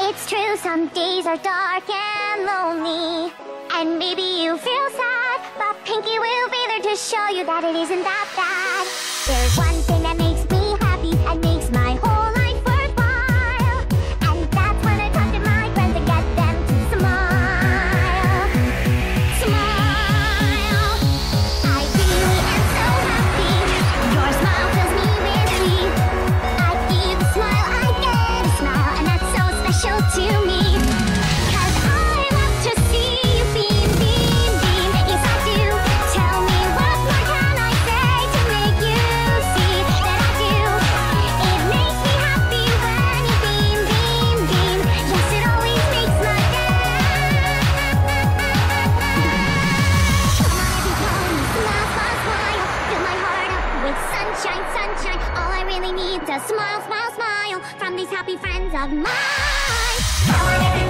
It's true, some days are dark and lonely. And maybe you feel sad, but Pinkie will be there to show you that it isn't that bad. There's one thing. smile, smile, smile from these happy friends of mine.